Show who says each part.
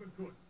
Speaker 1: We good.